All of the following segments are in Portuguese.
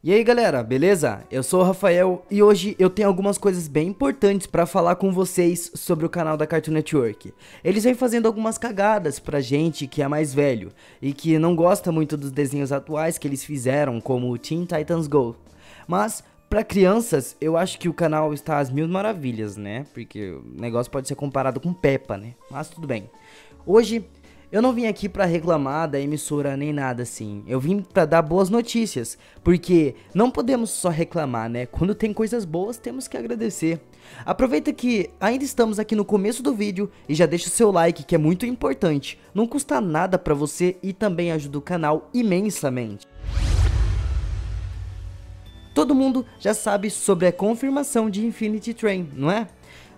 E aí galera, beleza? Eu sou o Rafael e hoje eu tenho algumas coisas bem importantes pra falar com vocês sobre o canal da Cartoon Network. Eles vêm fazendo algumas cagadas pra gente que é mais velho e que não gosta muito dos desenhos atuais que eles fizeram, como o Teen Titans Go. Mas Pra crianças, eu acho que o canal está às mil maravilhas, né? Porque o negócio pode ser comparado com Peppa, né? Mas tudo bem. Hoje eu não vim aqui para reclamar da emissora nem nada assim. Eu vim para dar boas notícias, porque não podemos só reclamar, né? Quando tem coisas boas, temos que agradecer. Aproveita que ainda estamos aqui no começo do vídeo e já deixa o seu like, que é muito importante. Não custa nada para você e também ajuda o canal imensamente. Todo mundo já sabe sobre a confirmação de Infinity Train, não é?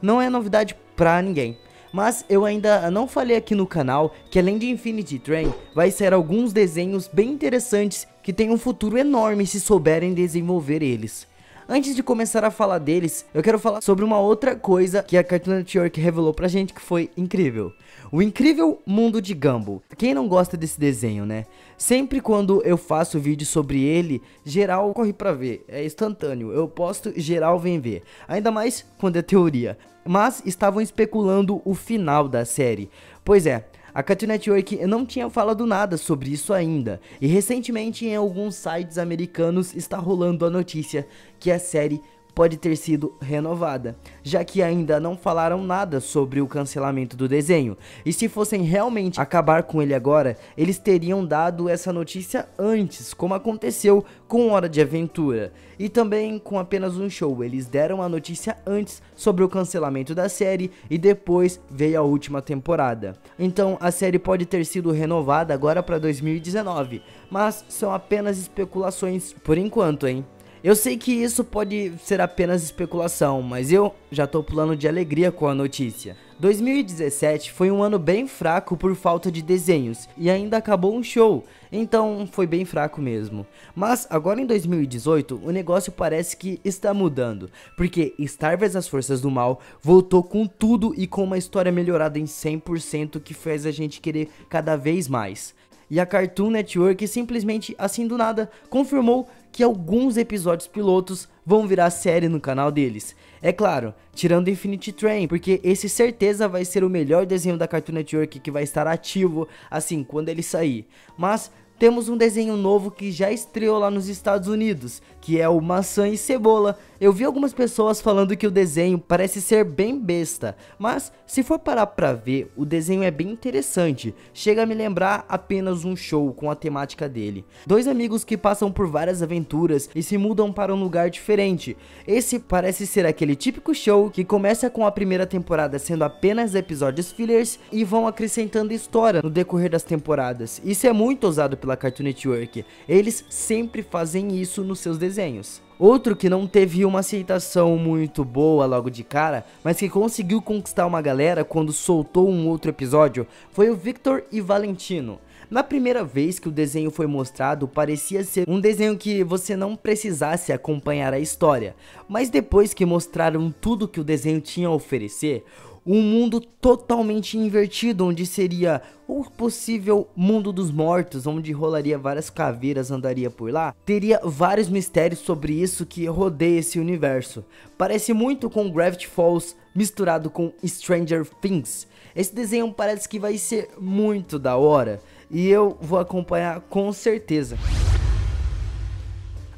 Não é novidade pra ninguém. Mas eu ainda não falei aqui no canal que além de Infinity Train, vai ser alguns desenhos bem interessantes que têm um futuro enorme se souberem desenvolver eles. Antes de começar a falar deles, eu quero falar sobre uma outra coisa que a Cartoon Network revelou pra gente que foi incrível. O incrível mundo de Gumball. Quem não gosta desse desenho, né? Sempre quando eu faço vídeo sobre ele, geral corre pra ver. É instantâneo. Eu posto, geral vem ver. Ainda mais quando é teoria. Mas estavam especulando o final da série. Pois é, a Cartoon Network não tinha falado nada sobre isso ainda, e recentemente em alguns sites americanos está rolando a notícia que a série pode ter sido renovada, já que ainda não falaram nada sobre o cancelamento do desenho. E se fossem realmente acabar com ele agora, eles teriam dado essa notícia antes, como aconteceu com Hora de Aventura. E também com apenas um show, eles deram a notícia antes sobre o cancelamento da série e depois veio a última temporada. Então a série pode ter sido renovada agora para 2019, mas são apenas especulações por enquanto, hein? Eu sei que isso pode ser apenas especulação, mas eu já tô pulando de alegria com a notícia. 2017 foi um ano bem fraco por falta de desenhos e ainda acabou um show, então foi bem fraco mesmo. Mas agora em 2018 o negócio parece que está mudando, porque Star vs as Forças do Mal voltou com tudo e com uma história melhorada em 100% que fez a gente querer cada vez mais. E a Cartoon Network simplesmente assim do nada confirmou que alguns episódios pilotos vão virar série no canal deles. É claro, tirando Infinity Train, porque esse certeza vai ser o melhor desenho da Cartoon Network que vai estar ativo assim quando ele sair. Mas temos um desenho novo que já estreou lá nos Estados Unidos, que é o Maçã e Cebola. Eu vi algumas pessoas falando que o desenho parece ser bem besta, mas se for parar pra ver, o desenho é bem interessante. Chega a me lembrar apenas um show com a temática dele. Dois amigos que passam por várias aventuras e se mudam para um lugar diferente. Esse parece ser aquele típico show que começa com a primeira temporada sendo apenas episódios fillers e vão acrescentando história no decorrer das temporadas. Isso é muito usado pela pela Cartoon Network. Eles sempre fazem isso nos seus desenhos. Outro que não teve uma aceitação muito boa logo de cara, mas que conseguiu conquistar uma galera quando soltou um outro episódio, foi o Victor e Valentino. Na primeira vez que o desenho foi mostrado, parecia ser um desenho que você não precisasse acompanhar a história, mas depois que mostraram tudo que o desenho tinha a oferecer, um mundo totalmente invertido, onde seria o possível mundo dos mortos, onde rolaria várias caveiras, andaria por lá, teria vários mistérios sobre isso que rodeia esse universo. Parece muito com Gravity Falls misturado com Stranger Things. Esse desenho parece que vai ser muito da hora e eu vou acompanhar com certeza.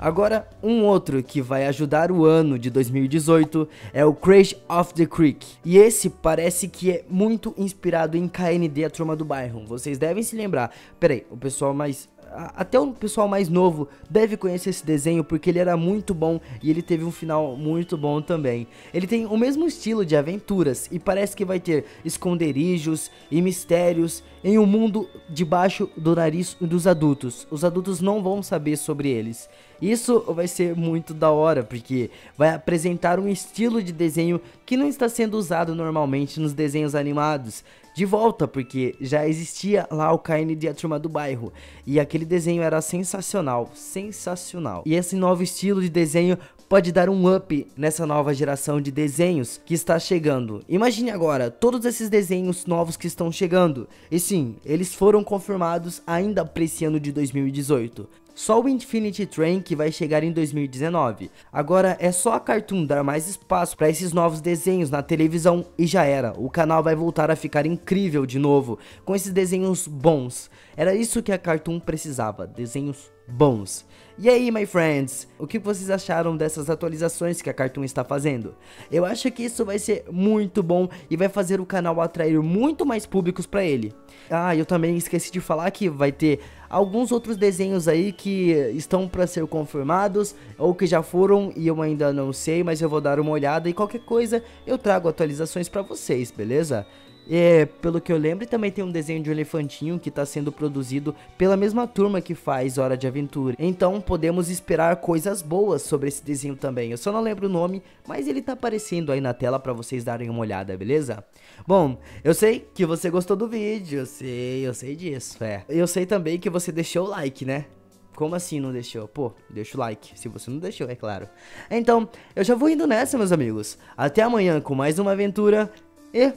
Agora, um outro que vai ajudar o ano de 2018 é o Crash of the Creek. E esse parece que é muito inspirado em KND, a turma do bairro. Vocês devem se lembrar. Peraí, o pessoal mais até o pessoal mais novo deve conhecer esse desenho porque ele era muito bom e ele teve um final muito bom também. Ele tem o mesmo estilo de aventuras e parece que vai ter esconderijos e mistérios em um mundo debaixo do nariz dos adultos. Os adultos não vão saber sobre eles. Isso vai ser muito da hora porque vai apresentar um estilo de desenho que não está sendo usado normalmente nos desenhos animados de volta, porque já existia lá o KND A Turma do Bairro, e aquele desenho era sensacional, sensacional. E esse novo estilo de desenho pode dar um up nessa nova geração de desenhos que está chegando. Imagine agora todos esses desenhos novos que estão chegando. E sim, eles foram confirmados ainda para esse ano de 2018. Só o Infinity Train que vai chegar em 2019. Agora é só a Cartoon dar mais espaço para esses novos desenhos na televisão e já era. O canal vai voltar a ficar incrível de novo, com esses desenhos bons. Era isso que a Cartoon precisava, desenhos bons. E aí, my friends, o que vocês acharam dessas atualizações que a Cartoon está fazendo? Eu acho que isso vai ser muito bom e vai fazer o canal atrair muito mais públicos para ele. Ah, eu também esqueci de falar que vai ter alguns outros desenhos aí que estão para ser confirmados ou que já foram e eu ainda não sei, mas eu vou dar uma olhada e qualquer coisa eu trago atualizações para vocês, beleza? É, pelo que eu lembro, também tem um desenho de um elefantinho que está sendo produzido pela mesma turma que faz Hora de Aventura. Então podemos esperar coisas boas sobre esse desenho também. Eu só não lembro o nome, mas ele está aparecendo aí na tela para vocês darem uma olhada, beleza? Bom, eu sei que você gostou do vídeo, eu sei, eu sei disso, é. Eu sei também que você deixou o like, né? Como assim não deixou? Pô, deixa o like, se você não deixou, é claro. Então, eu já vou indo nessa, meus amigos. Até amanhã com mais uma aventura e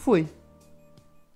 fui.